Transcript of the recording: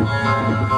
Música